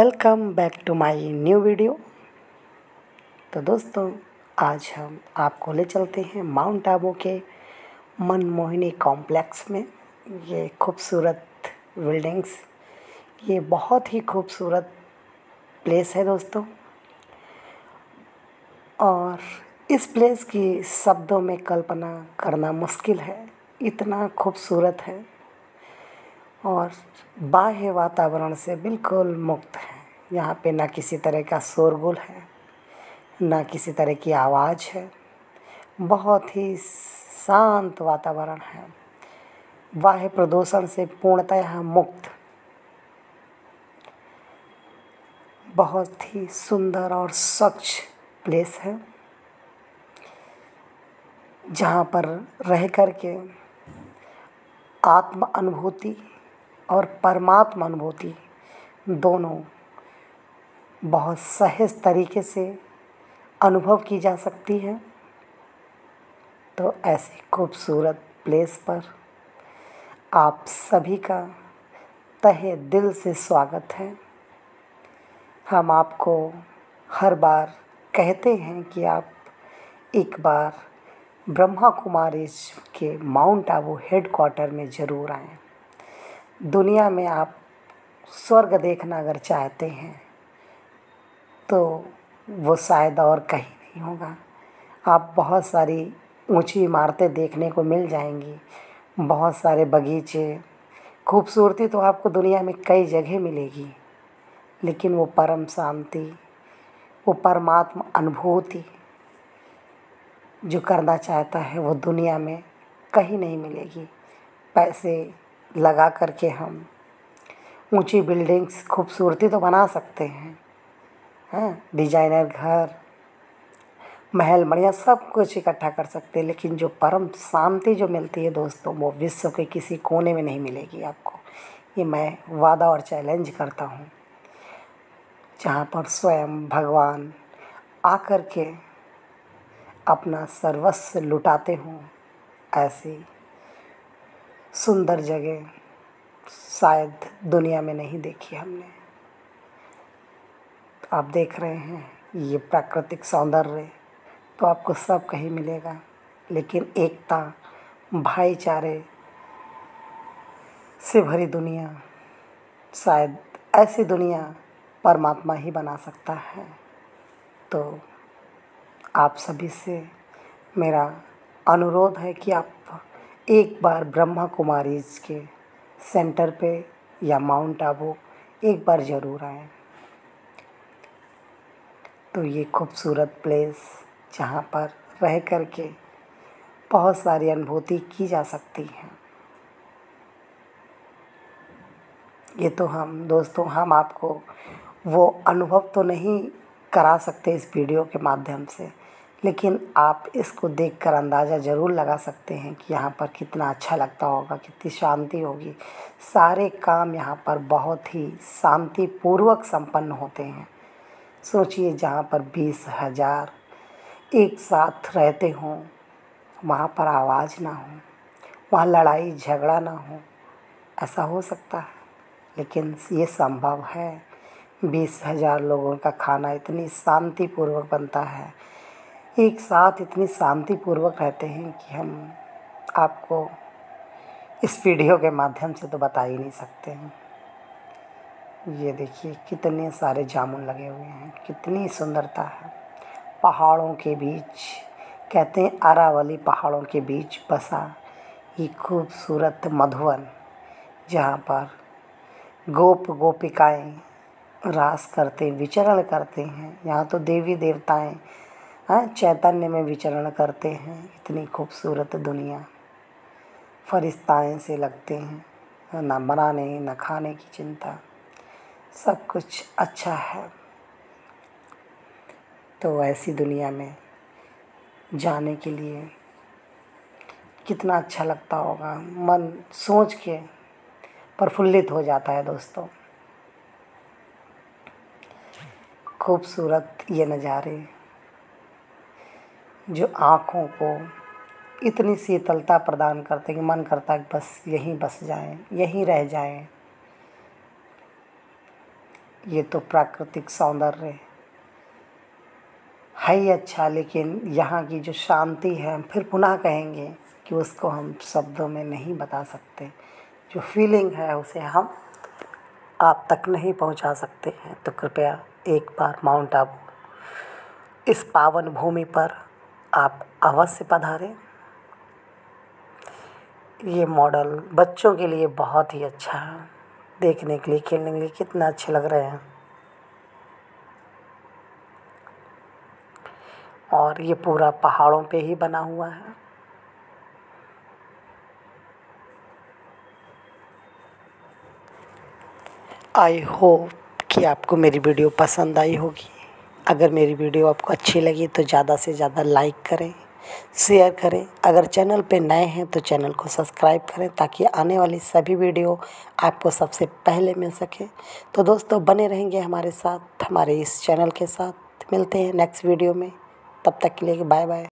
Welcome back to my new video. तो दोस्तों, आज हम आपको ले चलते हैं माउंट आबू के मनमोहिनी कॉम्प्लेक्स में। ये खूबसूरत बिल्डिंग्स, ये बहुत ही खूबसूरत प्लेस है दोस्तों। और इस प्लेस की शब्दों में कल्पना करना मुश्किल है, इतना खूबसूरत है। और बाह्य वातावरण से बिल्कुल मुक्त है। यहाँ पे ना किसी तरह का शोरगुल है, ना किसी तरह की आवाज़ है। बहुत ही शांत वातावरण है। बाह्य प्रदूषण से पूर्णतः मुक्त। बहुत ही सुंदर और स्वच्छ प्लेस है। जहाँ पर रह कर के आत्म अनुभूति और परमात्मा अनुभूति दोनों बहुत सहज तरीके से अनुभव की जा सकती है। तो ऐसे खूबसूरत प्लेस पर आप सभी का तहे दिल से स्वागत है। हम आपको हर बार कहते हैं कि आप एक बार ब्रह्मा कुमारी के माउंट आबू हेड क्वार्टर में ज़रूर आएँ। दुनिया में आप स्वर्ग देखना अगर चाहते हैं तो वो शायद और कहीं नहीं होगा। आप बहुत सारी ऊँची इमारतें देखने को मिल जाएँगी, बहुत सारे बगीचे, खूबसूरती तो आपको दुनिया में कई जगह मिलेगी, लेकिन वो परम शांति, वो परमात्मा अनुभूति जो करना चाहता है, वो दुनिया में कहीं नहीं मिलेगी। पैसे लगा कर के हम ऊँची बिल्डिंग्स खूबसूरती तो बना सकते हैं हाँ? डिज़ाइनर घर, महल, मड़िया सब कुछ इकट्ठा कर सकते हैं, लेकिन जो परम शांति जो मिलती है दोस्तों, वो विश्व के किसी कोने में नहीं मिलेगी आपको। ये मैं वादा और चैलेंज करता हूँ। जहाँ पर स्वयं भगवान आकर के अपना सर्वस्व लुटाते हों, ऐसी सुंदर जगह शायद दुनिया में नहीं देखी हमने। आप देख रहे हैं, ये प्राकृतिक सौंदर्य तो आपको सब कहीं मिलेगा, लेकिन एकता, भाईचारे से भरी दुनिया शायद ऐसी दुनिया परमात्मा ही बना सकता है। तो आप सभी से मेरा अनुरोध है कि आप एक बार ब्रह्मा कुमारीज के सेंटर पे या माउंट आबू एक बार ज़रूर आएँ। तो ये खूबसूरत प्लेस जहाँ पर रह कर के बहुत सारी अनुभूति की जा सकती है। ये तो हम दोस्तों, हम आपको वो अनुभव तो नहीं करा सकते इस वीडियो के माध्यम से। लेकिन आप इसको देखकर अंदाज़ा ज़रूर लगा सकते हैं कि यहाँ पर कितना अच्छा लगता होगा, कितनी शांति होगी। सारे काम यहाँ पर बहुत ही शांतिपूर्वक संपन्न होते हैं। सोचिए जहाँ पर बीस हज़ार एक साथ रहते हों, वहाँ पर आवाज़ ना हो, वहाँ लड़ाई झगड़ा ना हो, ऐसा हो सकता है। लेकिन ये संभव है। बीस हज़ार लोगों का खाना इतनी शांतिपूर्वक बनता है। एक साथ इतनी शांतिपूर्वक रहते हैं कि हम आपको इस वीडियो के माध्यम से तो बता ही नहीं सकते हैं। ये देखिए, कितने सारे जामुन लगे हुए हैं, कितनी सुंदरता है। पहाड़ों के बीच, कहते हैं अरावली पहाड़ों के बीच बसा ये खूबसूरत मधुवन, जहाँ पर गोप गोपिकाएँ रास करते, विचरण करते हैं। यहाँ तो देवी देवताएँ हाँ चैतन्य में विचरण करते हैं। इतनी खूबसूरत दुनिया। फरिश्ताएँ से लगते हैं। ना बनाने ना खाने की चिंता। सब कुछ अच्छा है। तो ऐसी दुनिया में जाने के लिए कितना अच्छा लगता होगा। मन सोच के प्रफुल्लित हो जाता है दोस्तों। खूबसूरत ये नज़ारे। जो आँखों को इतनी शीतलता प्रदान करते कि मन करता है कि बस यहीं बस जाएँ, यहीं रह जाएँ। ये तो प्राकृतिक सौंदर्य है। ही अच्छा लेकिन यहाँ की जो शांति है, हम फिर पुनः कहेंगे कि उसको हम शब्दों में नहीं बता सकते। जो फीलिंग है, उसे हम आप तक नहीं पहुँचा सकते हैं। तो कृपया एक बार माउंट आबू इस पावन भूमि पर आप अवश्य पधारें। ये मॉडल बच्चों के लिए बहुत ही अच्छा है। देखने के लिए, खेलने के लिए कितना अच्छे लग रहे हैं। और ये पूरा पहाड़ों पे ही बना हुआ है। आई होप कि आपको मेरी वीडियो पसंद आई होगी। अगर मेरी वीडियो आपको अच्छी लगी तो ज़्यादा से ज़्यादा लाइक करें, शेयर करें। अगर चैनल पे नए हैं तो चैनल को सब्सक्राइब करें ताकि आने वाली सभी वीडियो आपको सबसे पहले मिल सके। तो दोस्तों, बने रहेंगे हमारे साथ, हमारे इस चैनल के साथ। मिलते हैं नेक्स्ट वीडियो में। तब तक के लिए बाय बाय